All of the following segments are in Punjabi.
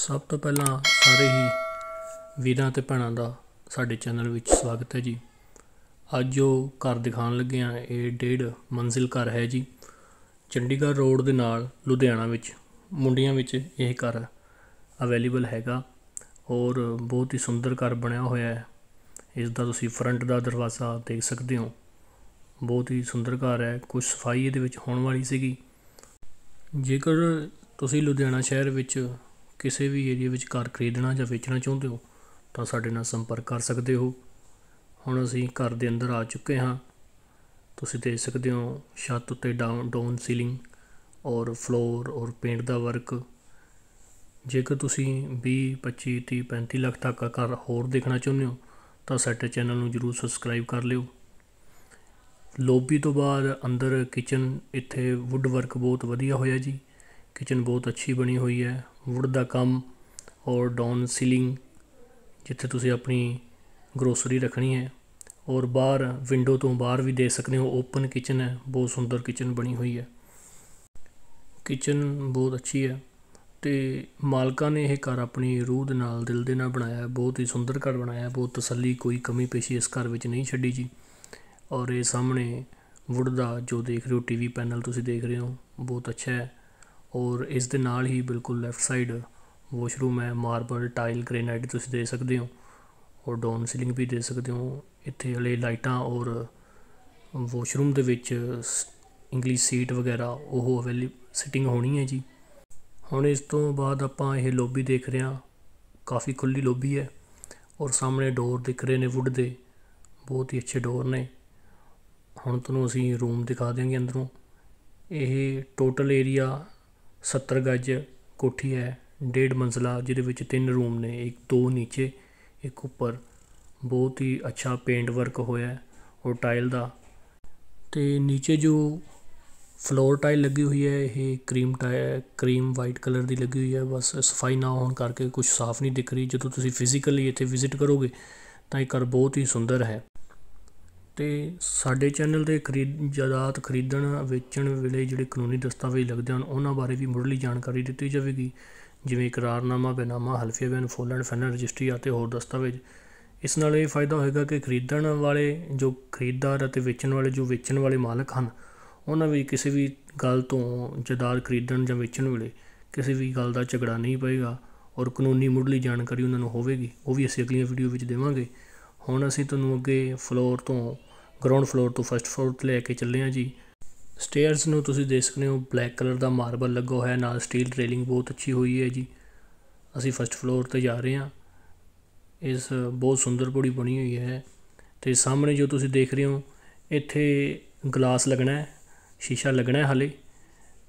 ਸਭ ਤੋਂ ਪਹਿਲਾਂ ਸਾਰੇ ਹੀ ਵੀਰਾਂ ਤੇ ਭੈਣਾਂ ਦਾ ਸਾਡੇ ਚੈਨਲ ਵਿੱਚ ਸਵਾਗਤ ਹੈ ਜੀ। ਅੱਜ ਜੋ ਘਰ ਦਿਖਾਉਣ ਲੱਗੇ ਹਾਂ, ਇਹ ਡੇਢ ਮੰਜ਼ਿਲ ਘਰ ਹੈ ਜੀ। ਚੰਡੀਗੜ੍ਹ ਰੋਡ ਦੇ ਨਾਲ ਲੁਧਿਆਣਾ ਵਿੱਚ, ਮੁੰਡੀਆਂ ਵਿੱਚ ਇਹ ਘਰ ਅਵੇਲੇਬਲ ਹੈਗਾ ਔਰ ਬਹੁਤ ਹੀ ਸੁੰਦਰ ਘਰ ਬਣਿਆ ਹੋਇਆ ਹੈ। ਇਸ ਦਾ ਤੁਸੀਂ ਫਰੰਟ ਦਾ ਦਰਵਾਜ਼ਾ ਦੇਖ ਸਕਦੇ ਹੋ। ਬਹੁਤ ਹੀ ਸੁੰਦਰ ਘਰ ਹੈ ਕੁਝ ਸਫ਼ਾਈ ਇਹਦੇ ਵਿੱਚ ਹੋਣ ਵਾਲੀ ਸੀਗੀ। ਜੇਕਰ ਤੁਸੀਂ ਲੁਧਿਆਣਾ ਸ਼ਹਿਰ ਵਿੱਚ ਕਿਸੇ ਵੀ ਏਰੀਆ ਵਿੱਚ ਘਰ ਖਰੀਦਣਾ ਜਾਂ ਵੇਚਣਾ ਚਾਹੁੰਦੇ ਹੋ, ਤਾਂ ਸਾਡੇ ਨਾਲ ਸੰਪਰਕ ਕਰ ਸਕਦੇ ਹੋ। ਹੁਣ ਅਸੀਂ ਘਰ ਦੇ ਅੰਦਰ ਆ ਚੁੱਕੇ ਹਾਂ। ਤੁਸੀਂ ਦੇਖ ਸਕਦੇ ਹੋ ਛੱਤ ਉੱਤੇ ਡਾਊਨ ਡਾਊਨ ਸੀਲਿੰਗ ਔਰ ਫਲੋਰ ਔਰ ਪੇਂਟ ਦਾ ਵਰਕ ਜੇਕਰ ਤੁਸੀਂ 20 25 30 35 ਲੱਖ ਤੱਕ ਦਾ ਘਰ ਹੋਰ ਦੇਖਣਾ ਚਾਹੁੰਦੇ ਹੋ, ਤਾਂ ਸਾਡੇ ਚੈਨਲ ਨੂੰ ਜਰੂਰ ਸਬਸਕ੍ਰਾਈਬ ਕਰ ਲਿਓ। ਲੋਬੀ ਤੋਂ ਬਾਅਦ ਅੰਦਰ ਕਿਚਨ ਇੱਥੇ ਵੁੱਡ ਵਰਕ ਬਹੁਤ ਵਧੀਆ ਹੋਇਆ ਜੀ। ਕਿਚਨ ਬਹੁਤ ਅੱਛੀ ਬਣੀ ਹੋਈ ਹੈ। ਵੁੱਡ ਦਾ ਕੰਮ ਔਰ ਡਾਊਨ ਸੀਲਿੰਗ ਜਿੱਥੇ ਤੁਸੀਂ ਆਪਣੀ ਗਰੋਸਰੀ ਰੱਖਣੀ ਹੈ ਔਰ ਬਾਹਰ ਵਿੰਡੋ ਤੋਂ ਬਾਹਰ ਵੀ ਦੇਖ ਸਕਦੇ ਹੋ। ਓਪਨ ਕਿਚਨ ਹੈ, ਬਹੁਤ ਸੁੰਦਰ ਕਿਚਨ ਬਣੀ ਹੋਈ ਹੈ। ਕਿਚਨ ਬਹੁਤ ਅੱਛੀ ਹੈ ਤੇ ਮਾਲਕਾਂ ਨੇ ਇਹ ਘਰ ਆਪਣੀ ਰੂਹ ਦੇ ਨਾਲ, ਦਿਲ ਦੇ ਨਾਲ ਬਣਾਇਆ ਹੈ। ਬਹੁਤ ਹੀ ਸੁੰਦਰ ਘਰ ਬਣਾਇਆ ਹੈ, ਬਹੁਤ ਤਸੱਲੀ, ਕੋਈ ਕਮੀ ਪੇਸ਼ੀ ਇਸ ਘਰ ਵਿੱਚ ਨਹੀਂ ਛੱਡੀ ਜੀ। ਔਰ ਇਹ ਸਾਹਮਣੇ ਵੁੱਡ ਦਾ ਜੋ ਦੇਖ ਰਹੇ ਹੋ ਟੀਵੀ ਪੈਨਲ ਤੁਸੀਂ ਦੇਖ ਰਹੇ ਹੋ, ਬਹੁਤ ਅੱਛਾ ਹੈ। ਔਰ ਇਸ ਦੇ ਨਾਲ ਹੀ ਬਿਲਕੁਲ ਲੈਫਟ ਸਾਈਡ ਵਾਸ਼ਰੂਮ ਹੈ ਮਾਰਬਲ ਟਾਈਲ ਗ੍ਰੇਨਾਈਟ ਤੁਸੀਂ ਦੇ ਸਕਦੇ ਹੋ ਔਰ ਡਾਊਨ ਸੀਲਿੰਗ ਵੀ ਦੇ ਸਕਦੇ ਹੋ। ਇੱਥੇ ਹਲੇ ਲਾਈਟਾਂ ਔਰ ਵਾਸ਼ਰੂਮ ਦੇ ਵਿੱਚ ਇੰਗਲਿਸ਼ ਸੀਟ ਵਗੈਰਾ ਉਹ ਅਵੇਲੇ ਸਿਟਿੰਗ ਹੋਣੀ ਹੈ ਜੀ। ਹੁਣ ਇਸ ਤੋਂ ਬਾਅਦ ਆਪਾਂ ਇਹ ਲੋਬੀ ਦੇਖ ਰਹੇ ਹਾਂ। ਕਾਫੀ ਖੁੱਲੀ ਲੋਬੀ ਹੈ ਔਰ ਸਾਹਮਣੇ ਡੋਰ ਦਿਖ ਰਹੇ ਨੇ ਵੁੱਡ ਦੇ। ਬਹੁਤ ਹੀ ਅੱਛੇ ਡੋਰ ਨੇ। ਹੁਣ ਤੁਹਾਨੂੰ ਅਸੀਂ ਰੂਮ ਦਿਖਾ ਦਿਆਂਗੇ ਅੰਦਰੋਂ। ਇਹ ਟੋਟਲ ਏਰੀਆ 70 ਗਜ ਕੋਠੀ ਹੈ, ਡੇਢ ਮੰਜ਼ਲਾ, ਜਿਹਦੇ ਵਿੱਚ ਤਿੰਨ ਰੂਮ ਨੇ, ਇੱਕ ਦੋ ਨੀਚੇ, ਇੱਕ ਉੱਪਰ। ਬਹੁਤ ਹੀ ਅੱਛਾ ਪੇਂਟ ਵਰਕ ਹੋਇਆ ਹੈ, ਔਰ ਟਾਈਲ ਦਾ। ਤੇ ਨੀਚੇ ਜੋ ਫਲੋਰ ਟਾਈਲ ਲੱਗੀ ਹੋਈ ਹੈ, ਇਹ ਕਰੀਮ ਟਾਇ ਕਰੀਮ ਵਾਈਟ ਕਲਰ ਦੀ ਲੱਗੀ ਹੋਈ ਹੈ। ਬਸ ਸਫ਼ਾਈ ਨਾ ਹੋਣ ਕਰਕੇ ਕੁਝ ਸਾਫ਼ ਨਹੀਂ ਦਿਖ ਰਹੀ। ਜਦੋਂ ਤੁਸੀਂ ਫਿਜ਼ੀਕਲੀ ਇੱਥੇ ਵਿਜ਼ਿਟ ਕਰੋਗੇ, ਤਾਂ ਇਹ ਘਰ ਬਹੁਤ ਹੀ ਸੁੰਦਰ ਹੈ। ਅਤੇ ਸਾਡੇ ਚੈਨਲ ਤੇ ਖਰੀਦ, ਜਾਇਦਾਦ ਖਰੀਦਣ, ਵੇਚਣ ਵੇਲੇ ਜਿਹੜੇ ਕਾਨੂੰਨੀ ਦਸਤਾਵੇਜ਼ ਲੱਗਦੇ ਹਨ, ਉਹਨਾਂ ਬਾਰੇ ਵੀ ਮੁੱਢਲੀ ਜਾਣਕਾਰੀ ਦਿੱਤੀ ਜਾਵੇਗੀ। ਜਿਵੇਂ ਇਕਰਾਰਨਾਮਾ, ਬੇਨਾਮਾ, ਹਲਫੀਆ ਬਿਆਨ ਫੁੱਲ ਐਂਡ ਫਾਈਨਲ ਰਜਿਸਟਰੀ ਅਤੇ ਹੋਰ ਦਸਤਾਵੇਜ਼। ਇਸ ਨਾਲ ਇਹ ਫਾਇਦਾ ਹੋਏਗਾ ਕਿ ਖਰੀਦਣ ਵਾਲੇ ਜੋ ਖਰੀਦਦਾਰ ਅਤੇ ਵੇਚਣ ਵਾਲੇ ਜੋ ਵੇਚਣ ਵਾਲੇ ਮਾਲਕ ਹਨ, ਉਹਨਾਂ ਵਿੱਚ ਕਿਸੇ ਵੀ ਗੱਲ ਤੋਂ ਜਾਇਦਾਦ ਖਰੀਦਣ ਜਾਂ ਵੇਚਣ ਵੇਲੇ ਕਿਸੇ ਵੀ ਗੱਲ ਦਾ ਝਗੜਾ ਨਹੀਂ ਪਏਗਾ ਔਰ ਕਾਨੂੰਨੀ ਮੁੱਢਲੀ ਜਾਣਕਾਰੀ ਉਹਨਾਂ ਨੂੰ ਹੋਵੇਗੀ, ਉਹ ਵੀ ਅਸੀਂ ਅਗਲੀਆਂ ਵੀਡੀਓ ਵਿੱਚ ਦੇਵਾਂਗੇ। ਹੁਣ ਅਸੀਂ ਤੁਹਾਨੂੰ ਅੱਗੇ ਫਲੋਰ ਤੋਂ ਗਰਾਊਂਡ ਫਲੋਰ ਤੋਂ ਫਸਟ ਫਲੋਰ ਤੇ ਲੈ ਕੇ ਚੱਲੇ ਹਾਂ ਜੀ। ਸਟੇਅਰਸ ਨੂੰ ਤੁਸੀਂ ਦੇਖ ਸਕਦੇ ਹੋ ਬਲੈਕ ਕਲਰ ਦਾ ਮਾਰਬਲ ਲੱਗਾ ਹੋਇਆ, ਨਾਲ ਸਟੀਲ ਰੇਲਿੰਗ ਬਹੁਤ ਅੱਛੀ ਹੋਈ ਹੈ ਜੀ। ਅਸੀਂ ਫਸਟ ਫਲੋਰ ਤੇ ਜਾ ਰਹੇ ਹਾਂ। ਇਸ ਬਹੁਤ ਸੁੰਦਰ ਪੌੜੀ ਬਣੀ ਹੋਈ ਹੈ। ਤੇ ਸਾਹਮਣੇ ਜੋ ਤੁਸੀਂ ਦੇਖ ਰਹੇ ਹੋ, ਇੱਥੇ ਗਲਾਸ ਲੱਗਣਾ ਹੈ, ਸ਼ੀਸ਼ਾ ਲੱਗਣਾ ਹੈ ਹਲੇ।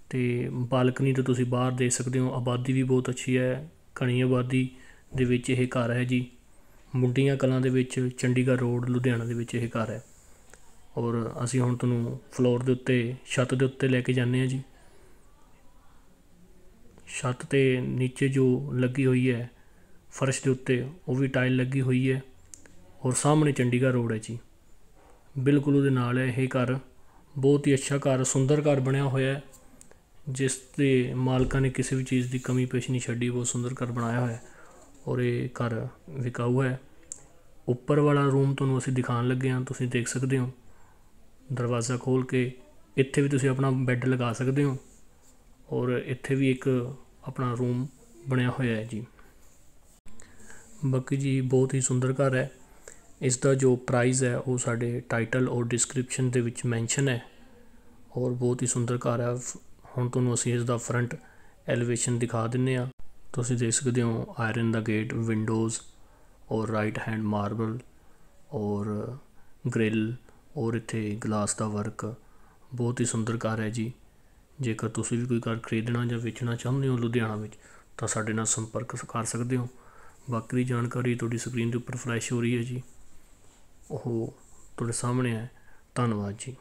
ਤੇ ਬਾਲਕਨੀ ਤੋਂ ਤੁਸੀਂ ਬਾਹਰ ਦੇਖ ਸਕਦੇ ਹੋ, ਆਬਾਦੀ ਵੀ ਬਹੁਤ ਅੱਛੀ ਹੈ, ਘਣੀ ਆਬਾਦੀ ਦੇ ਵਿੱਚ ਇਹ ਘਰ ਹੈ ਜੀ। ਮੁੰਡੀਆਂ ਕਲਾਂ ਦੇ ਵਿੱਚ, ਚੰਡੀਗੜ੍ਹ ਰੋਡ, ਲੁਧਿਆਣਾ ਦੇ ਵਿੱਚ ਇਹ ਘਰ ਹੈ। ਔਰ ਅਸੀਂ ਹੁਣ ਤੁਹਾਨੂੰ ਫਲੋਰ ਦੇ ਉੱਤੇ, ਛੱਤ ਦੇ ਉੱਤੇ ਲੈ ਕੇ ਜਾਂਦੇ ਹਾਂ ਜੀ। ਛੱਤ ਤੇ ਨੀਚੇ ਜੋ ਲੱਗੀ ਹੋਈ ਹੈ, ਫਰਸ਼ ਦੇ ਉੱਤੇ, ਉਹ ਵੀ ਟਾਈਲ ਲੱਗੀ ਹੋਈ ਹੈ ਔਰ ਸਾਹਮਣੇ ਚੰਡੀਗੜ੍ਹ ਰੋਡ ਹੈ ਜੀ। ਬਿਲਕੁਲ ਉਹਦੇ ਨਾਲ ਹੈ ਇਹ ਘਰ। ਬਹੁਤ ਹੀ ਅੱਛਾ ਘਰ, ਸੁੰਦਰ ਘਰ ਬਣਿਆ ਹੋਇਆ ਹੈ, ਜਿਸ ਦੇ ਮਾਲਕਾਂ ਨੇ ਕਿਸੇ ਵੀ ਚੀਜ਼ ਦੀ ਕਮੀ ਪੇਸ਼ ਨਹੀਂ ਛੱਡੀ, ਬਹੁਤ ਸੁੰਦਰ ਘਰ ਬਣਾਇਆ ਹੋਇਆ ਹੈ ਔਰ ਇਹ ਘਰ ਵਿਕਾਊ ਹੈ। ਉੱਪਰ ਵਾਲਾ ਰੂਮ ਤੁਹਾਨੂੰ ਅਸੀਂ ਦਿਖਾਉਣ ਲੱਗੇ ਹਾਂ, ਤੁਸੀਂ ਦੇਖ ਸਕਦੇ ਹੋ। ਦਰਵਾਜ਼ਾ ਖੋਲ੍ਹ ਕੇ ਇੱਥੇ ਵੀ ਤੁਸੀਂ ਆਪਣਾ ਬੈੱਡ ਲਗਾ ਸਕਦੇ ਹੋ ਔਰ ਇੱਥੇ ਵੀ ਇੱਕ ਆਪਣਾ ਰੂਮ ਬਣਿਆ ਹੋਇਆ ਹੈ ਜੀ। ਬਾਕੀ ਜੀ ਬਹੁਤ ਹੀ ਸੁੰਦਰ ਘਰ ਹੈ। ਇਸ ਦਾ ਜੋ ਪ੍ਰਾਈਸ ਹੈ ਉਹ ਸਾਡੇ ਟਾਈਟਲ ਔਰ ਡਿਸਕ੍ਰਿਪਸ਼ਨ ਦੇ ਵਿੱਚ ਮੈਂਸ਼ਨ ਹੈ ਔਰ ਬਹੁਤ ਹੀ ਸੁੰਦਰ ਘਰ ਹੈ। ਹੁਣ ਤੁਹਾਨੂੰ ਅਸੀਂ ਇਸ ਦਾ ਫਰੰਟ ਐਲੀਵੇਸ਼ਨ ਦਿਖਾ ਦਿੰਨੇ ਆ ਤੁਸੀਂ ਦੇਖ ਸਕਦੇ ਹੋ ਆਇਰਨ ਦਾ ਗੇਟ ਵਿੰਡੋਜ਼ ਔਰ ਰਾਈਟ ਹੈਂਡ ਮਾਰਬਲ ਔਰ ਗ੍ਰਿਲ ਔਰ ਇੱਥੇ ਗਲਾਸ ਦਾ ਵਰਕ ਬਹੁਤ ਹੀ ਸੁੰਦਰ ਘਰ ਹੈ ਜੀ। ਜੇਕਰ ਤੁਸੀਂ ਵੀ ਕੋਈ ਕਾਰ ਖਰੀਦਣਾ ਜਾਂ ਵੇਚਣਾ ਚਾਹੁੰਦੇ ਹੋ ਲੁਧਿਆਣਾ ਵਿੱਚ, ਤਾਂ ਸਾਡੇ ਨਾਲ ਸੰਪਰਕ ਕਰ ਸਕਦੇ ਹੋ। ਬਾਕੀ ਦੀ ਜਾਣਕਾਰੀ ਤੁਹਾਡੀ ਸਕਰੀਨ ਦੇ ਉੱਪਰ ਫਲੈਸ਼ ਹੋ ਰਹੀ ਹੈ ਜੀ। ਉਹ ਤੁਹਾਡੇ ਸਾਹਮਣੇ ਹੈ। ਧੰਨਵਾਦ ਜੀ।